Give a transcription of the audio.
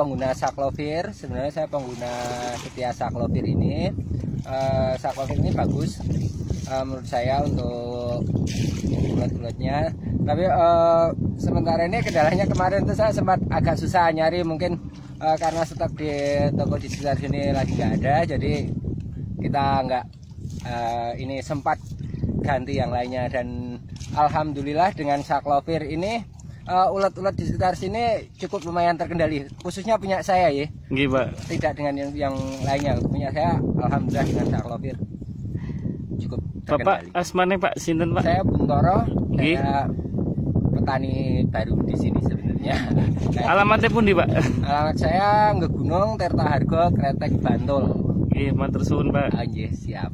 pengguna saklovir. Sebenarnya saya pengguna setia saklovir ini. Uh, saklovir ini bagus uh, menurut saya untuk ulat-ulatnya tapi uh, sementara ini kendalanya kemarin tuh saya sempat agak susah nyari mungkin uh, karena stok di toko di sekitar sini lagi nggak ada. Jadi kita nggak uh, ini sempat ganti yang lainnya. Dan alhamdulillah dengan saklovir ini ulat-ulat uh, di sekitar sini cukup lumayan terkendali khususnya punya saya ya Gimana? tidak dengan yang, yang lainnya punya saya alhamdulillah dengan saklovir cukup terkendali. Bapak asmane Pak Sinten Pak? Saya Buntoro, saya petani baru di sini sebenarnya. Alamatnya pun di Pak? Alamat saya Ngegunung, Tirta Hargo, Kretek, Bantul. Iya, matur suwun Pak. Oh, siap.